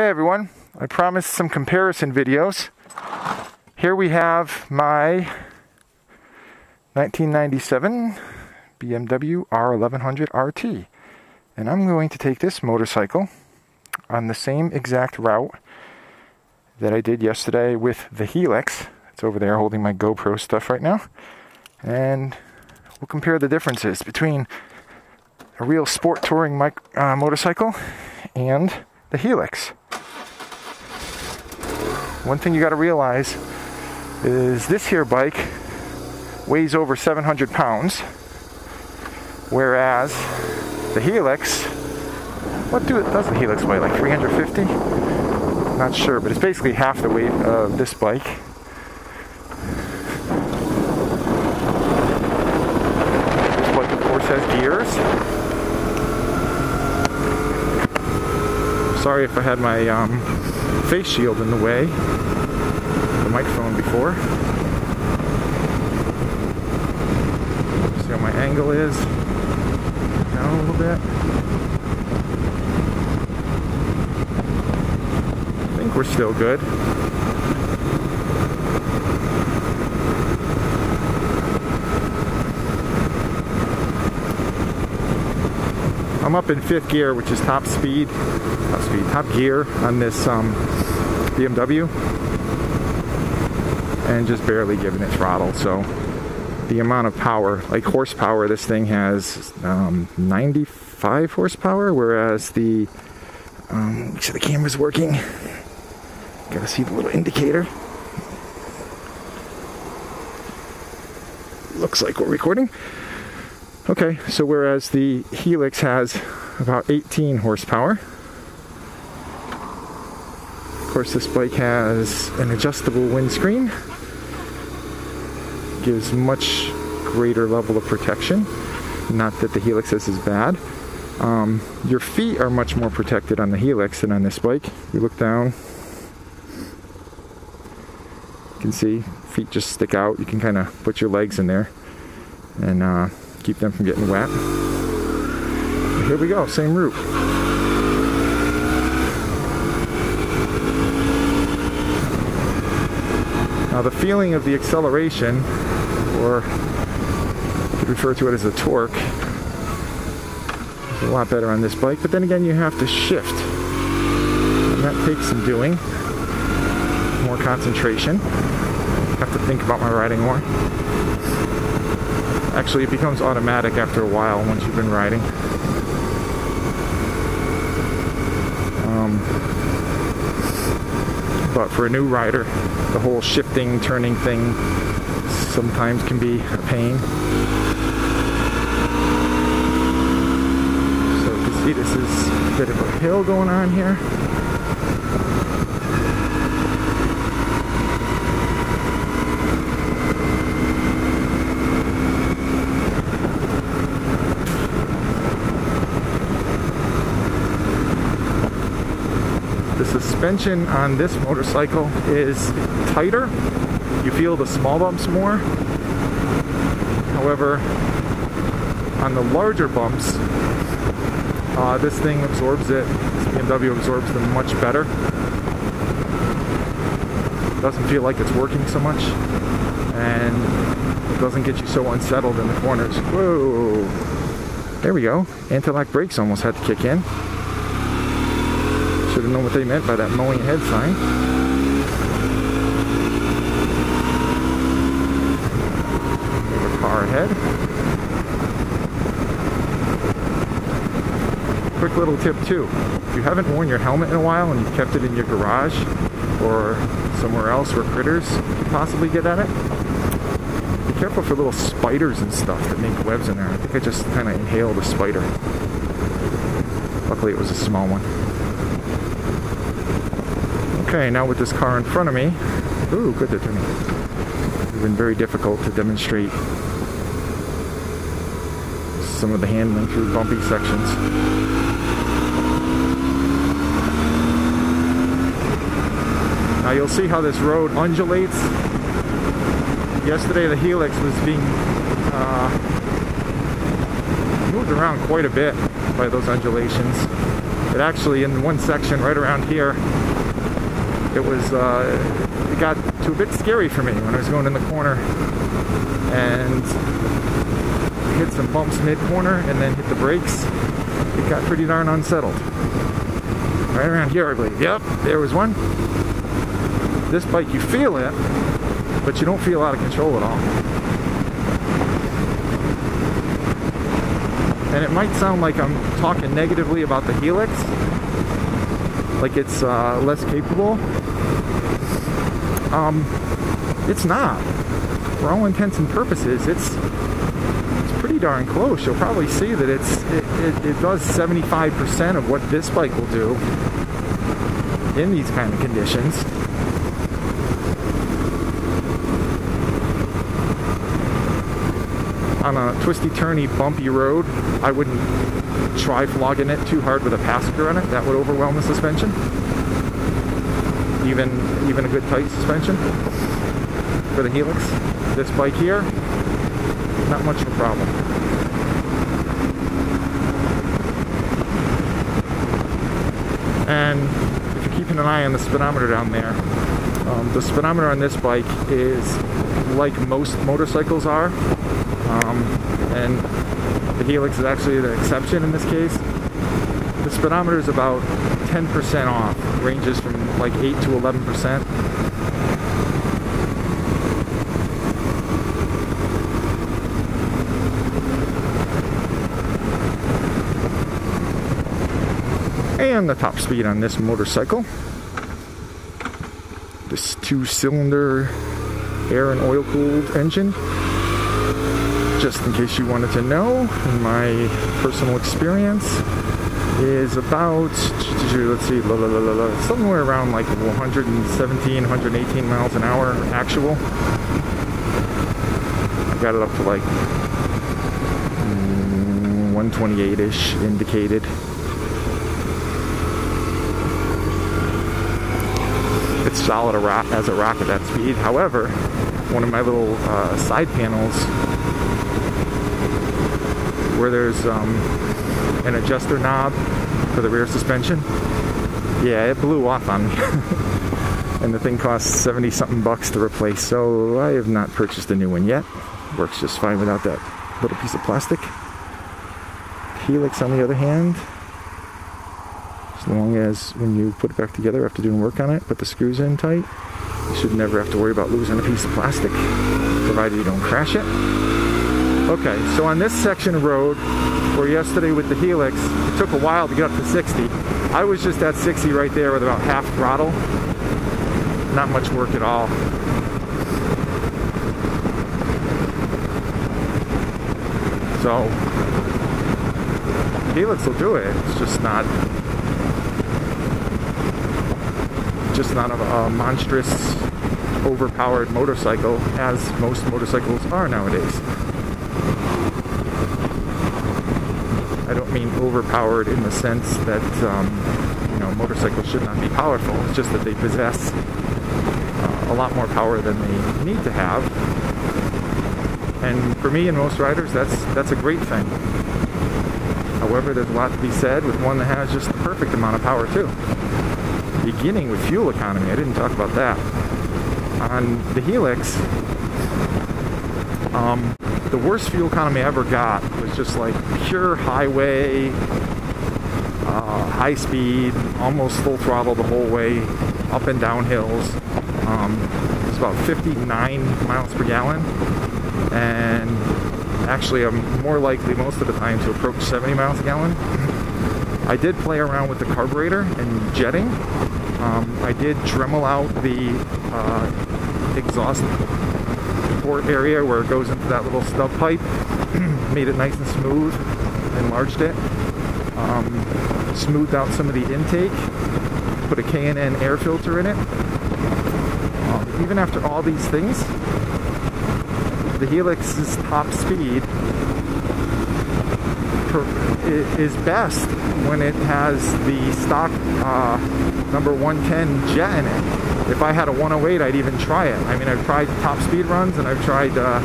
Okay, everyone, I promised some comparison videos. Here we have my 1997 BMW R1100 RT. And I'm going to take this motorcycle on the same exact route that I did yesterday with the Helix. It's over there holding my GoPro stuff right now. And we'll compare the differences between a real sport touring uh, motorcycle and the Helix. One thing you got to realize is this here bike weighs over 700 pounds, whereas the Helix, what do, it does the Helix weigh? Like 350? Not sure, but it's basically half the weight of this bike. This bike, of course, has gears. Sorry if I had my um, face shield in the way, the microphone before. See how my angle is? Down a little bit. I think we're still good. I'm up in fifth gear, which is top speed, top speed, top gear on this um, BMW, and just barely giving it throttle. So the amount of power, like horsepower, this thing has um, 95 horsepower, whereas the um, sure the camera's working. Gotta see the little indicator. Looks like we're recording. Okay, so whereas the Helix has about 18 horsepower, of course, this bike has an adjustable windscreen, gives much greater level of protection. Not that the Helix is bad. Um, your feet are much more protected on the Helix than on this bike. You look down, you can see feet just stick out. You can kind of put your legs in there and uh, keep them from getting wet. Here we go, same route. Now the feeling of the acceleration, or you could refer to it as a torque, is a lot better on this bike, but then again you have to shift. And that takes some doing, more concentration. have to think about my riding more. Actually, it becomes automatic after a while once you've been riding. Um, but for a new rider, the whole shifting, turning thing sometimes can be a pain. So you can see this is a bit of a hill going on here. Suspension on this motorcycle is tighter. You feel the small bumps more. However, on the larger bumps, uh, this thing absorbs it. This BMW absorbs them much better. Doesn't feel like it's working so much, and it doesn't get you so unsettled in the corners. Whoa! There we go. Anti-lock brakes almost had to kick in. Should have known what they meant by that mowing ahead sign. A car ahead. Quick little tip too. If you haven't worn your helmet in a while and you've kept it in your garage or somewhere else where critters could possibly get at it, be careful for little spiders and stuff that make webs in there. I think I just kind of inhaled a spider. Luckily it was a small one. Okay, now with this car in front of me, ooh, good to turning. It's been very difficult to demonstrate some of the handling through bumpy sections. Now you'll see how this road undulates. Yesterday the Helix was being uh, moved around quite a bit by those undulations. It actually, in one section right around here, it was uh, it got to a bit scary for me when I was going in the corner and hit some bumps mid corner and then hit the brakes. It got pretty darn unsettled. Right around here, I believe. Yep, there was one. This bike, you feel it, but you don't feel out of control at all. And it might sound like I'm talking negatively about the Helix, like it's uh, less capable. Um, it's not. For all intents and purposes, it's it's pretty darn close. You'll probably see that it's it, it, it does 75% of what this bike will do in these kind of conditions. on a twisty, turny, bumpy road, I wouldn't try flogging it too hard with a passenger on it. That would overwhelm the suspension. Even even a good tight suspension for the Helix. This bike here, not much of a problem. And if you're keeping an eye on the speedometer down there, um, the speedometer on this bike is like most motorcycles are, um, and the Helix is actually the exception in this case. The speedometer is about 10% off, ranges from like 8 to 11%. And the top speed on this motorcycle. This two cylinder air and oil cooled engine just in case you wanted to know, in my personal experience is about, let's see, somewhere around like 117, 118 miles an hour actual. I got it up to like 128-ish mm, indicated. It's solid as a rock at that speed. However, one of my little uh, side panels where there's um, an adjuster knob for the rear suspension. Yeah, it blew off on me. and the thing costs 70 something bucks to replace, so I have not purchased a new one yet. Works just fine without that little piece of plastic. Helix, on the other hand, as long as when you put it back together after doing work on it, put the screws in tight, you should never have to worry about losing a piece of plastic, provided you don't crash it. Okay, so on this section of road, where yesterday with the Helix, it took a while to get up to 60. I was just at 60 right there with about half throttle. Not much work at all. So, Helix will do it. It's just not, just not a, a monstrous, overpowered motorcycle as most motorcycles are nowadays. I don't mean overpowered in the sense that um, you know motorcycles should not be powerful. It's just that they possess uh, a lot more power than they need to have. And for me and most riders, that's that's a great thing. However, there's a lot to be said with one that has just the perfect amount of power too. Beginning with fuel economy, I didn't talk about that. On the Helix, um, the worst fuel economy I ever got was just like pure highway, uh, high speed, almost full throttle the whole way, up and down hills. Um, it's about 59 miles per gallon, and actually I'm more likely most of the time to approach 70 miles a gallon. I did play around with the carburetor and jetting. Um, I did Dremel out the uh, exhaust port area where it goes into that little stub pipe. Made it nice and smooth, enlarged it. Um, smoothed out some of the intake. Put a K&N air filter in it. Um, even after all these things, the Helix's top speed is best when it has the stock uh, number 110 jet in it if I had a 108, I'd even try it. I mean, I've tried top speed runs and I've tried uh,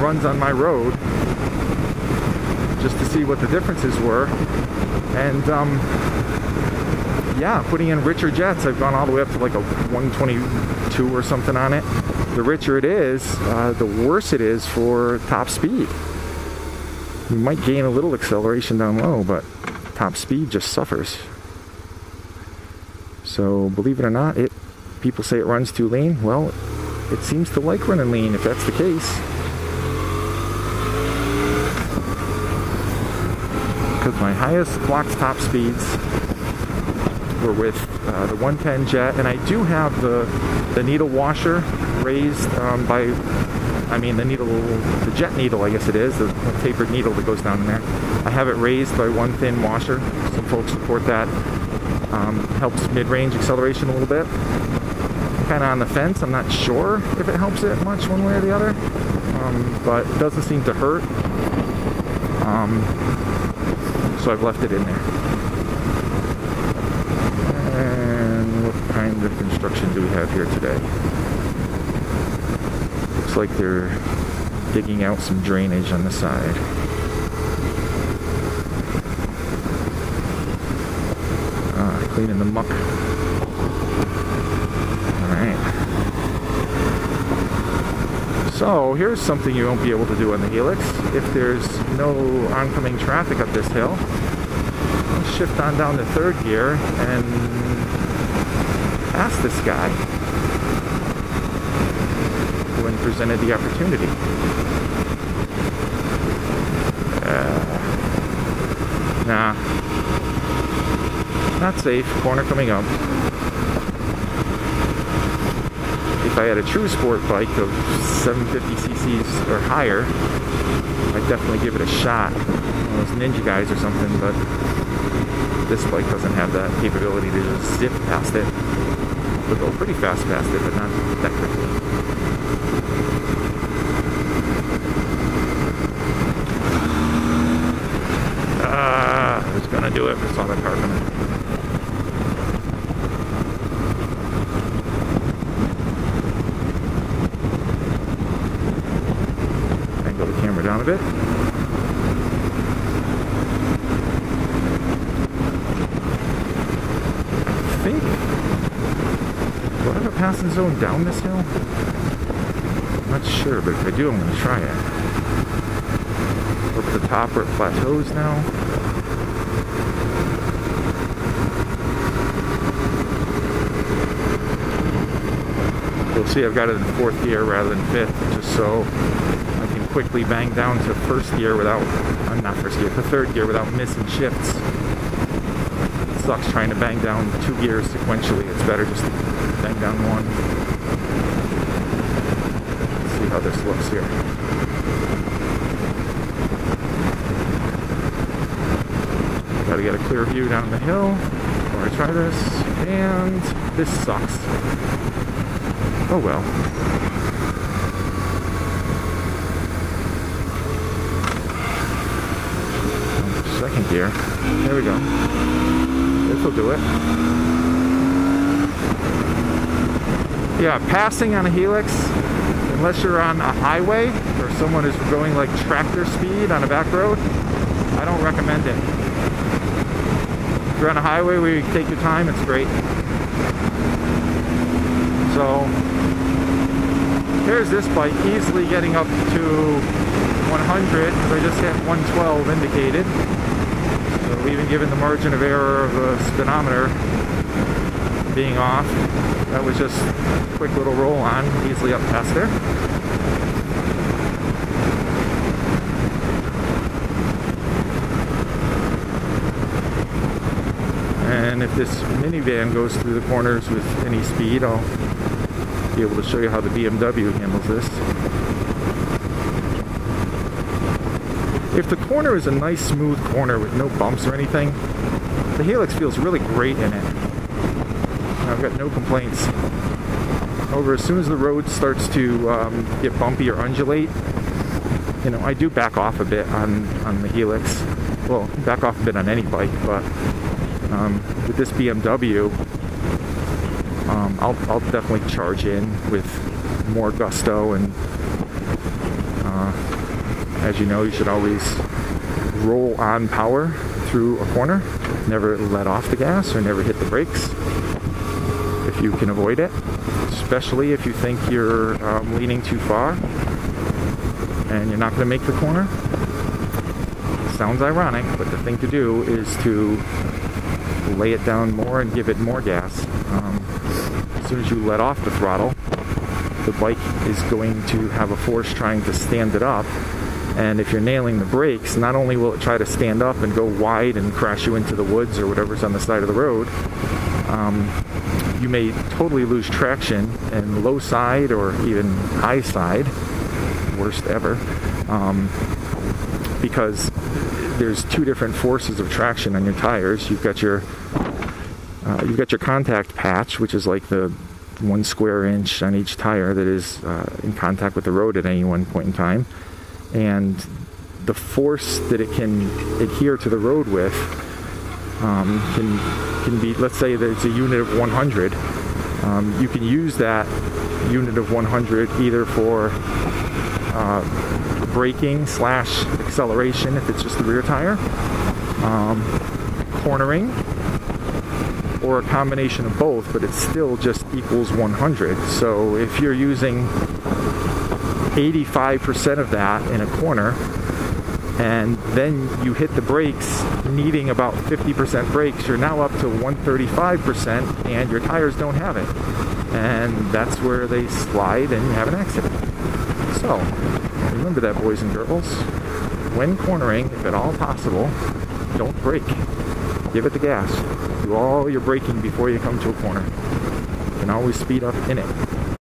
runs on my road just to see what the differences were. And um, yeah, putting in richer jets, I've gone all the way up to like a 122 or something on it. The richer it is, uh, the worse it is for top speed. You might gain a little acceleration down low, but top speed just suffers. So believe it or not, it people say it runs too lean. Well, it seems to like running lean if that's the case. Because my highest clocked top speeds were with uh, the 110 jet, and I do have the the needle washer raised um, by, I mean the needle, the jet needle, I guess it is, the, the tapered needle that goes down in there. I have it raised by one thin washer. Some folks support that. Um, helps mid-range acceleration a little bit. Kind of on the fence. I'm not sure if it helps it much one way or the other, um, but it doesn't seem to hurt. Um, so I've left it in there. And what kind of construction do we have here today? Looks like they're digging out some drainage on the side. Ah, cleaning the muck. So here's something you won't be able to do on the Helix. If there's no oncoming traffic up this hill, I'll shift on down to third gear and pass this guy when presented the opportunity. Uh, nah. Not safe. Corner coming up. If I had a true sport bike of 750 cc's or higher, I'd definitely give it a shot. One of those ninja guys or something, but this bike doesn't have that capability to just zip past it. It'll go pretty fast past it, but not that quickly. Ah, do it, but saw the car coming. Angle the camera down a bit. I think. Do Passing zone down this hill? I'm not sure, but if I do, I'm going to try it. Up the top where it plateaus now. You'll see I've got it in fourth gear rather than fifth, just so I can quickly bang down to first gear without, I'm not first gear, to third gear without missing shifts. It sucks trying to bang down two gears sequentially. It's better just down one. Let's see how this looks here. Gotta get a clear view down the hill before I try this. And this sucks. Oh well. Second gear. There we go. This will do it. Yeah, passing on a Helix, unless you're on a highway or someone is going like tractor speed on a back road, I don't recommend it. If you're on a highway where you take your time, it's great. So here's this bike easily getting up to 100 because I just hit 112 indicated. So even given the margin of error of the speedometer being off, that was just a quick little roll on, easily up past there. And if this minivan goes through the corners with any speed, I'll be able to show you how the BMW handles this. If the corner is a nice smooth corner with no bumps or anything, the Helix feels really great in it. I've got no complaints. However, as soon as the road starts to um, get bumpy or undulate, you know, I do back off a bit on, on the Helix. Well, back off a bit on any bike, but um, with this BMW, um, I'll, I'll definitely charge in with more gusto. And uh, as you know, you should always roll on power through a corner. never let off the gas or never hit the brakes you can avoid it, especially if you think you're um, leaning too far and you're not going to make the corner. Sounds ironic, but the thing to do is to lay it down more and give it more gas. Um, as soon as you let off the throttle, the bike is going to have a force trying to stand it up. And if you're nailing the brakes, not only will it try to stand up and go wide and crash you into the woods or whatever's on the side of the road, um, you may totally lose traction in low side or even high side, worst ever, um, because there's two different forces of traction on your tires. You've got your uh, you've got your contact patch, which is like the one square inch on each tire that is uh, in contact with the road at any one point in time, and the force that it can adhere to the road with um, can can be, let's say that it's a unit of 100. Um, you can use that unit of 100 either for uh, braking slash acceleration if it's just the rear tire, um, cornering, or a combination of both, but it still just equals 100. So if you're using 85% of that in a corner, and then you hit the brakes needing about 50% brakes, you're now up to 135% and your tires don't have it. And that's where they slide and you have an accident. So, remember that, boys and girls. When cornering, if at all possible, don't brake. Give it the gas. Do all your braking before you come to a corner. You can always speed up in it.